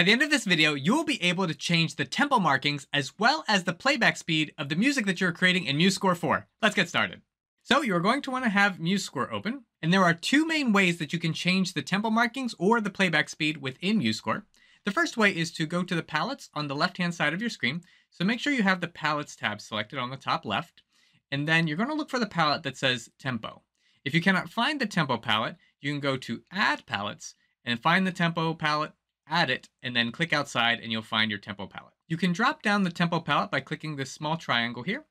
By the end of this video, you will be able to change the tempo markings as well as the playback speed of the music that you're creating in MuseScore 4. Let's get started. So you're going to want to have MuseScore open, and there are two main ways that you can change the tempo markings or the playback speed within MuseScore. The first way is to go to the palettes on the left-hand side of your screen. So make sure you have the palettes tab selected on the top left, and then you're going to look for the palette that says tempo. If you cannot find the tempo palette, you can go to add palettes and find the tempo palette add it, and then click outside and you'll find your tempo palette. You can drop down the tempo palette by clicking this small triangle here,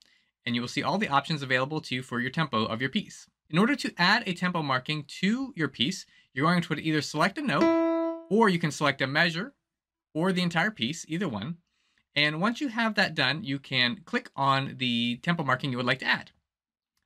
and you will see all the options available to you for your tempo of your piece. In order to add a tempo marking to your piece, you're going to either select a note, or you can select a measure, or the entire piece, either one. And once you have that done, you can click on the tempo marking you would like to add.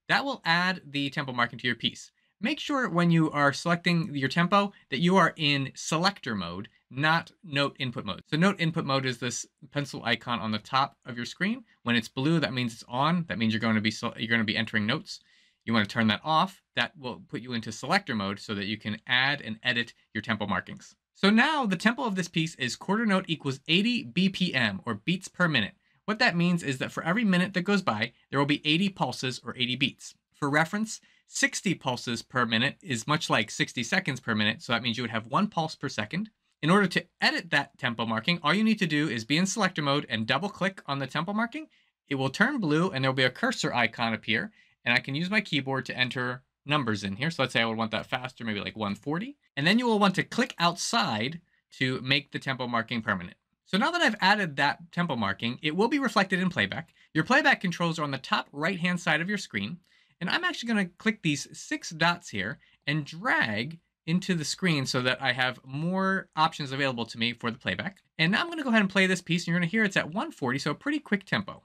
That will add the tempo marking to your piece. Make sure when you are selecting your tempo that you are in selector mode not note input mode. So note input mode is this pencil icon on the top of your screen. When it's blue, that means it's on. That means you're going to be you're going to be entering notes. You want to turn that off. That will put you into selector mode so that you can add and edit your tempo markings. So now the tempo of this piece is quarter note equals 80 BPM or beats per minute. What that means is that for every minute that goes by, there will be 80 pulses or 80 beats. For reference, 60 pulses per minute is much like 60 seconds per minute, so that means you would have one pulse per second. In order to edit that tempo marking, all you need to do is be in selector mode and double click on the tempo marking. It will turn blue and there'll be a cursor icon appear and I can use my keyboard to enter numbers in here. So let's say I would want that faster, maybe like 140. And then you will want to click outside to make the tempo marking permanent. So now that I've added that tempo marking, it will be reflected in playback. Your playback controls are on the top right-hand side of your screen. And I'm actually gonna click these six dots here and drag into the screen so that I have more options available to me for the playback. And now I'm going to go ahead and play this piece. And you're going to hear it's at 140, so a pretty quick tempo.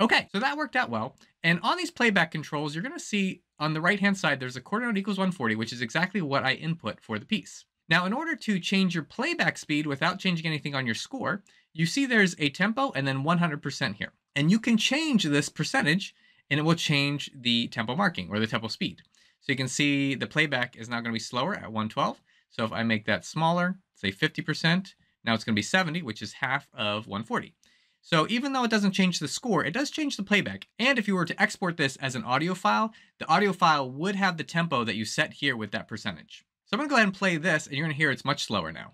Okay, so that worked out well. And on these playback controls, you're going to see on the right-hand side, there's a quarter note equals 140, which is exactly what I input for the piece. Now, in order to change your playback speed without changing anything on your score, you see there's a tempo and then 100% here. And you can change this percentage and it will change the tempo marking or the tempo speed. So you can see the playback is now going to be slower at 112. So if I make that smaller, say 50%, now it's going to be 70, which is half of 140. So even though it doesn't change the score, it does change the playback. And if you were to export this as an audio file, the audio file would have the tempo that you set here with that percentage. So I'm going to go ahead and play this, and you're going to hear it's much slower now.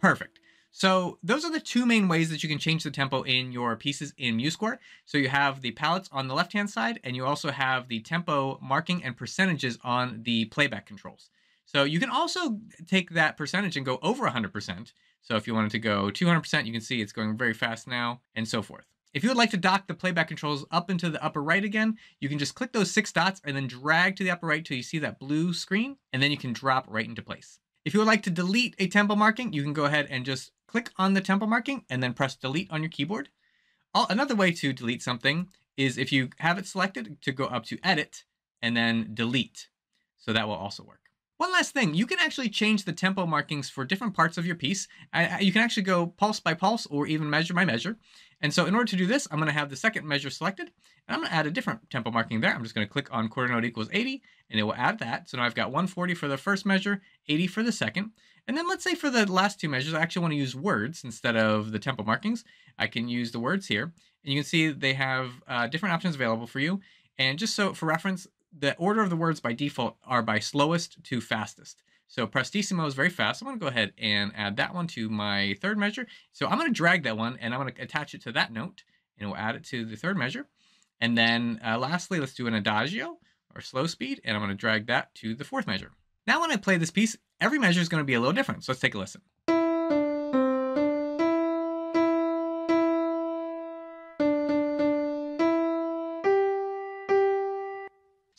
Perfect. So those are the two main ways that you can change the tempo in your pieces in MuseScore. So you have the palettes on the left-hand side, and you also have the tempo marking and percentages on the playback controls. So you can also take that percentage and go over 100%. So if you wanted to go 200%, you can see it's going very fast now, and so forth. If you would like to dock the playback controls up into the upper right again, you can just click those six dots and then drag to the upper right till you see that blue screen, and then you can drop right into place. If you would like to delete a tempo marking, you can go ahead and just click on the tempo marking and then press delete on your keyboard. Another way to delete something is if you have it selected to go up to edit and then delete. So that will also work. One last thing, you can actually change the tempo markings for different parts of your piece. You can actually go pulse by pulse or even measure by measure. And so in order to do this, I'm going to have the second measure selected, and I'm going to add a different tempo marking there. I'm just going to click on quarter note equals 80, and it will add that. So now I've got 140 for the first measure, 80 for the second. And then let's say for the last two measures, I actually want to use words instead of the tempo markings. I can use the words here. And you can see they have uh, different options available for you. And just so for reference, the order of the words by default are by slowest to fastest. So prestissimo is very fast. I'm going to go ahead and add that one to my third measure. So I'm going to drag that one and I'm going to attach it to that note and we'll add it to the third measure. And then uh, lastly, let's do an adagio or slow speed. And I'm going to drag that to the fourth measure. Now when I play this piece, every measure is going to be a little different. So let's take a listen.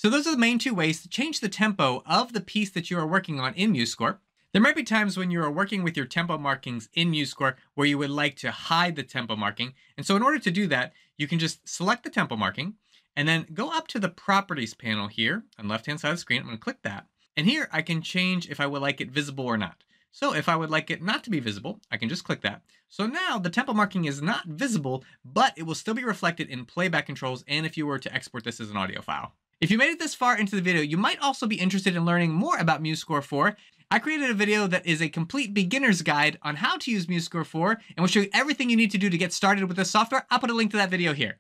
So those are the main two ways to change the tempo of the piece that you are working on in MuseScore. There might be times when you are working with your tempo markings in MuseScore where you would like to hide the tempo marking. And so in order to do that, you can just select the tempo marking and then go up to the properties panel here on the left-hand side of the screen. I'm to click that. And here I can change if I would like it visible or not. So if I would like it not to be visible, I can just click that. So now the tempo marking is not visible, but it will still be reflected in playback controls and if you were to export this as an audio file. If you made it this far into the video, you might also be interested in learning more about MuseScore 4. I created a video that is a complete beginner's guide on how to use MuseScore 4 and will show you everything you need to do to get started with the software. I'll put a link to that video here.